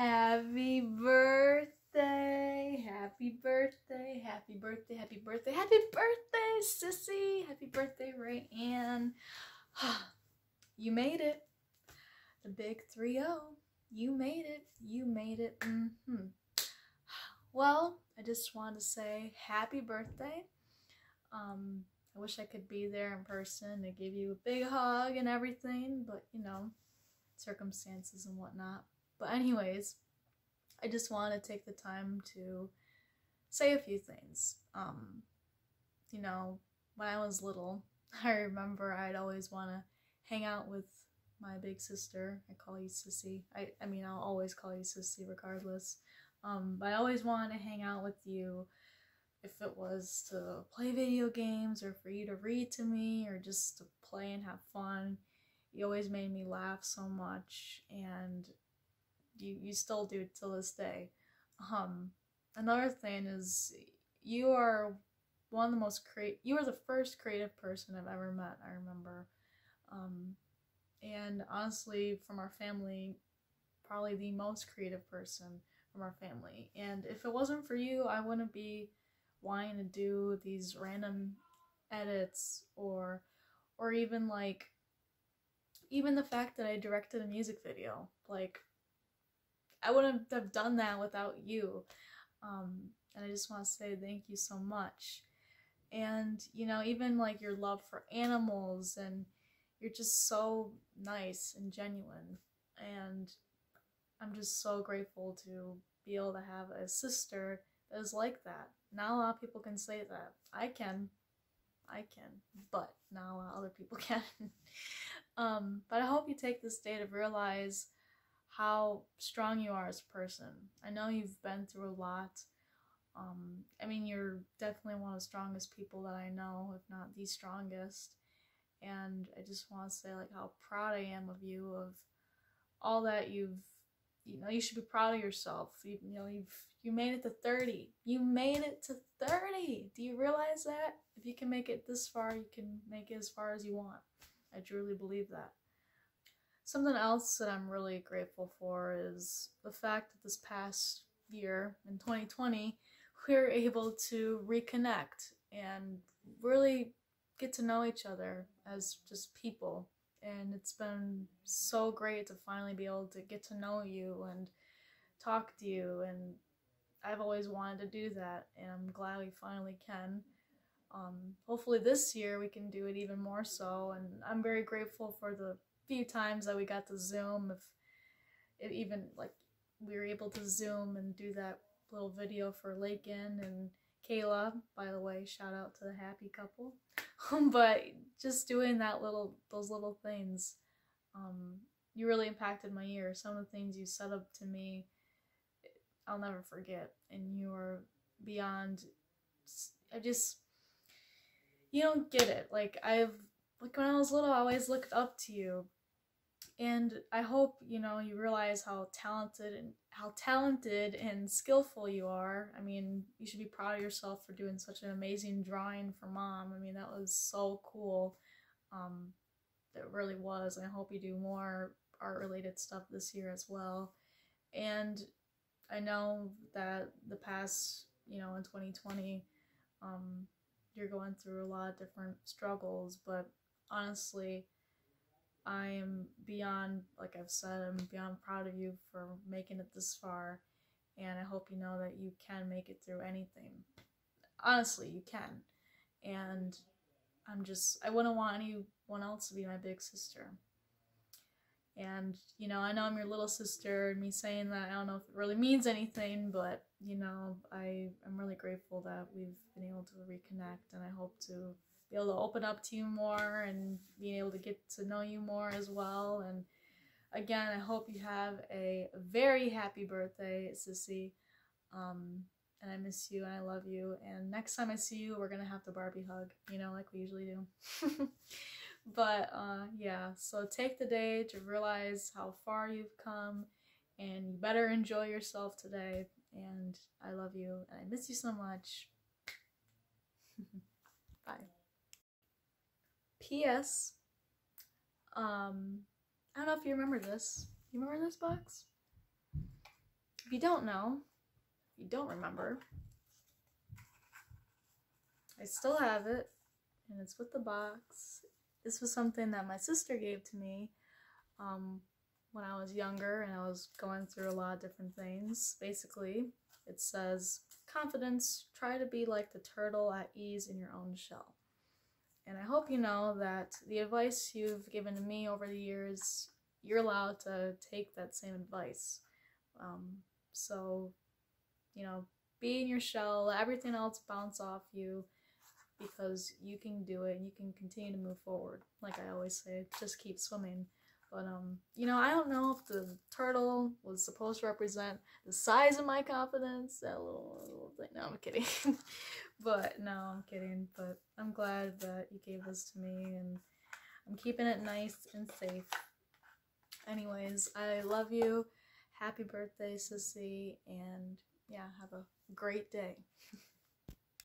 Happy birthday, happy birthday, happy birthday, happy birthday, happy birthday, sissy. Happy birthday, Ray Ann. you made it. The big 3 0. You made it. You made it. Mm-hmm. Well, I just wanted to say happy birthday. Um, I wish I could be there in person to give you a big hug and everything, but you know, circumstances and whatnot. But, anyways, I just want to take the time to say a few things. Um, you know, when I was little, I remember I'd always want to hang out with my big sister. I call you Sissy. I, I mean, I'll always call you Sissy regardless. Um, but I always wanted to hang out with you if it was to play video games or for you to read to me or just to play and have fun. You always made me laugh so much and you you still do till this day. Um, another thing is you are one of the most create. You are the first creative person I've ever met. I remember, um, and honestly, from our family, probably the most creative person from our family. And if it wasn't for you, I wouldn't be wanting to do these random edits or or even like even the fact that I directed a music video. Like I wouldn't have done that without you. Um, and I just want to say thank you so much. And, you know, even like your love for animals, and you're just so nice and genuine. And I'm just so grateful to be able to have a sister that is like that. Not a lot of people can say that. I can. I can. But not a lot of other people can. um, but I hope you take this day to realize how strong you are as a person. I know you've been through a lot. Um, I mean, you're definitely one of the strongest people that I know, if not the strongest. And I just want to say, like, how proud I am of you, of all that you've, you know, you should be proud of yourself. You, you know, you've, you made it to 30. You made it to 30. Do you realize that? If you can make it this far, you can make it as far as you want. I truly believe that. Something else that I'm really grateful for is the fact that this past year in 2020, we were able to reconnect and really get to know each other as just people. And it's been so great to finally be able to get to know you and talk to you. And I've always wanted to do that, and I'm glad we finally can. Um, hopefully, this year we can do it even more so. And I'm very grateful for the few times that we got to Zoom, if it even like we were able to Zoom and do that little video for Lakin and Kayla. By the way, shout out to the happy couple. but just doing that little those little things, um, you really impacted my year. Some of the things you said up to me, I'll never forget, and you are beyond. I just you don't get it. Like I've like when I was little, I always looked up to you and I hope, you know, you realize how talented and how talented and skillful you are. I mean, you should be proud of yourself for doing such an amazing drawing for mom. I mean, that was so cool. Um, it really was. I hope you do more art related stuff this year as well. And I know that the past, you know, in 2020, um, you're going through a lot of different struggles, but honestly, I am beyond, like I've said, I'm beyond proud of you for making it this far. And I hope you know that you can make it through anything. Honestly, you can. And I'm just, I wouldn't want anyone else to be my big sister. And, you know, I know I'm your little sister, and me saying that, I don't know if it really means anything, but, you know, I, I'm really grateful that we've been able to reconnect, and I hope to be able to open up to you more and being able to get to know you more as well. And again, I hope you have a very happy birthday, Sissy. Um, and I miss you and I love you. And next time I see you, we're gonna have the Barbie hug, you know, like we usually do. but uh, yeah, so take the day to realize how far you've come and you better enjoy yourself today. And I love you and I miss you so much. Bye. P.S. Um, I don't know if you remember this. You remember this box? if you don't know, if you don't remember, I still have it, and it's with the box. This was something that my sister gave to me um, when I was younger and I was going through a lot of different things. Basically, it says, Confidence, try to be like the turtle at ease in your own shell. And I hope you know that the advice you've given to me over the years, you're allowed to take that same advice. Um, so, you know, be in your shell, let everything else bounce off you because you can do it and you can continue to move forward. Like I always say, just keep swimming. But um, you know, I don't know if the turtle was supposed to represent the size of my confidence. That little, thing. No, I'm kidding. but no, I'm kidding. But I'm glad that you gave this to me, and I'm keeping it nice and safe. Anyways, I love you. Happy birthday, Sissy, and yeah, have a great day.